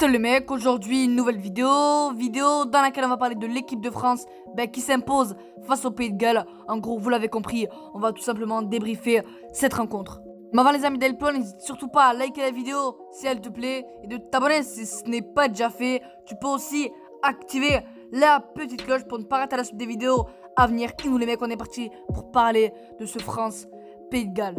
Salut les mecs, aujourd'hui une nouvelle vidéo, vidéo dans laquelle on va parler de l'équipe de France ben, qui s'impose face au Pays de Galles. En gros, vous l'avez compris, on va tout simplement débriefer cette rencontre. Mais avant les amis d'Elpon, n'hésite surtout pas à liker la vidéo si elle te plaît et de t'abonner si ce n'est pas déjà fait. Tu peux aussi activer la petite cloche pour ne pas rater la suite des vidéos à venir. Et nous les mecs, on est parti pour parler de ce France-Pays de Galles.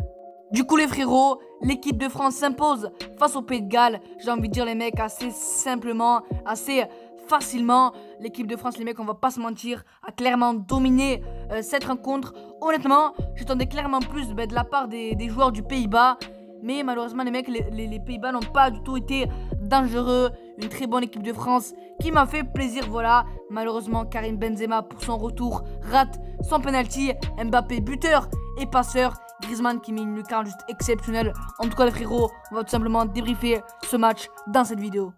Du coup les frérots, l'équipe de France s'impose face au Pays de Galles. J'ai envie de dire les mecs assez simplement, assez facilement. L'équipe de France, les mecs, on va pas se mentir, a clairement dominé euh, cette rencontre. Honnêtement, j'attendais clairement plus ben, de la part des, joueurs du Pays-Bas. Mais malheureusement, les mecs, les, Pays-Bas n'ont pas du tout été dangereux. Une très bonne équipe de France qui m'a fait plaisir, voilà. Malheureusement, Karim Benzema, pour son retour, rate son penalty. Mbappé, buteur et passeur. Griezmann qui met une lucarne juste exceptionnelle. En tout cas, les frérots, on va tout simplement débriefer ce match dans cette vidéo.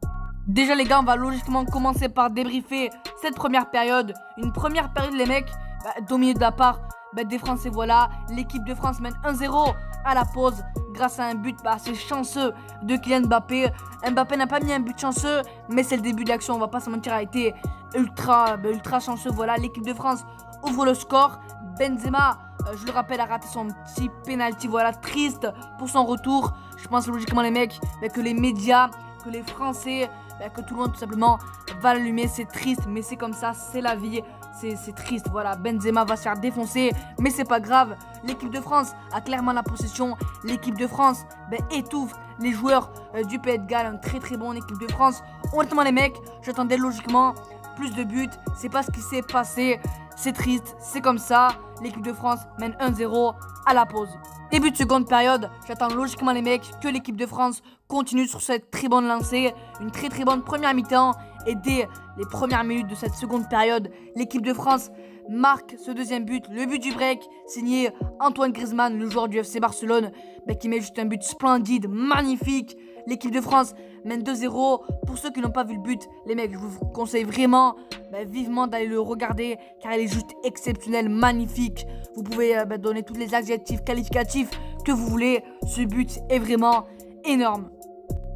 Déjà, les gars, on va logiquement commencer par débriefer cette première période. Une première période, les mecs, bah, dominée de la part bah, des Français. Voilà, l'équipe de France mène 1-0 à la pause grâce à un but bah, assez chanceux de Kylian Mbappé. Mbappé n'a pas mis un but chanceux, mais c'est le début de l'action. On va pas se mentir, a été ultra, bah, ultra chanceux. Voilà, l'équipe de France ouvre le score. Benzema euh, je le rappelle, a raté son petit penalty. Voilà, triste pour son retour. Je pense logiquement, les mecs, bah, que les médias, que les Français, que tout le monde tout simplement va l'allumer. C'est triste, mais c'est comme ça, c'est la vie. C'est triste, voilà. Benzema va se faire défoncer, mais c'est pas grave. L'équipe de France a clairement la possession. L'équipe de France bah, étouffe les joueurs euh, du Pays de Galles. Une très très bonne équipe de France. Honnêtement, les mecs, j'attendais logiquement plus de buts. C'est pas ce qui s'est passé. C'est triste, c'est comme ça. L'équipe de France mène 1-0 à la pause. Début de seconde période, j'attends logiquement les mecs que l'équipe de France continue sur cette très bonne lancée. Une très très bonne première mi-temps. Et dès les premières minutes de cette seconde période, l'équipe de France marque ce deuxième but, le but du break, signé Antoine Griezmann, le joueur du FC Barcelone, qui met juste un but splendide, magnifique. L'équipe de France mène 2-0. Pour ceux qui n'ont pas vu le but, les mecs, je vous conseille vraiment bah, vivement d'aller le regarder car il est juste exceptionnel, magnifique. Vous pouvez euh, bah, donner tous les adjectifs qualificatifs que vous voulez. Ce but est vraiment énorme.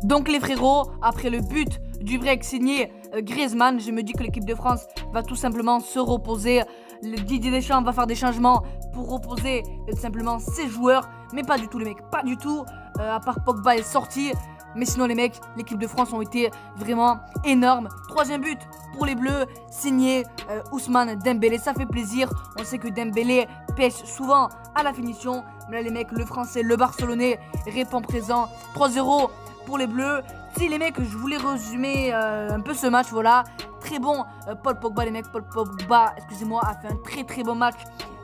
Donc les frérots, après le but du break signé euh, Griezmann, je me dis que l'équipe de France va tout simplement se reposer. Le Didier Deschamps va faire des changements pour reposer euh, simplement ses joueurs. Mais pas du tout les mecs, pas du tout. à part Pogba est sorti. Mais sinon, les mecs, l'équipe de France ont été vraiment énormes. Troisième but pour les Bleus, signé euh, Ousmane Dembélé. Ça fait plaisir. On sait que Dembélé pêche souvent à la finition. Mais là, les mecs, le français, le barcelonais répond présent. 3-0 pour les Bleus. Si les mecs, je voulais résumer euh, un peu ce match, voilà. Très bon, euh, Paul Pogba, les mecs, Paul Pogba, excusez-moi, a fait un très très bon match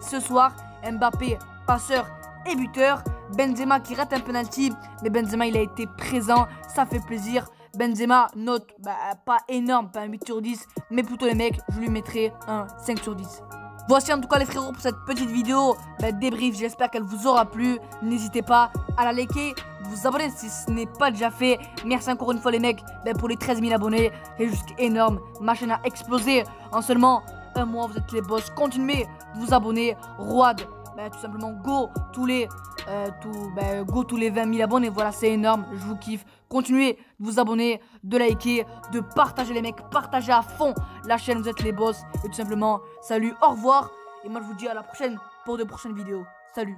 ce soir. Mbappé, passeur et buteur. Benzema qui rate un penalty, mais Benzema il a été présent, ça fait plaisir. Benzema, note bah, pas énorme, pas un 8 sur 10, mais plutôt les mecs, je lui mettrai un 5 sur 10. Voici en tout cas les frérots pour cette petite vidéo bah, débrief, j'espère qu'elle vous aura plu. N'hésitez pas à la liker, vous abonner si ce n'est pas déjà fait. Merci encore une fois les mecs bah, pour les 13 000 abonnés, c'est juste énorme. Ma chaîne a explosé en seulement un mois, vous êtes les boss. Continuez de vous abonner, Road bah, tout simplement go tous les euh, tout, bah, go tous les 20 000 abonnés. Voilà, c'est énorme. Je vous kiffe. Continuez de vous abonner, de liker, de partager les mecs, partagez à fond la chaîne. Vous êtes les boss. Et tout simplement, salut, au revoir. Et moi, je vous dis à la prochaine pour de prochaines vidéos. Salut.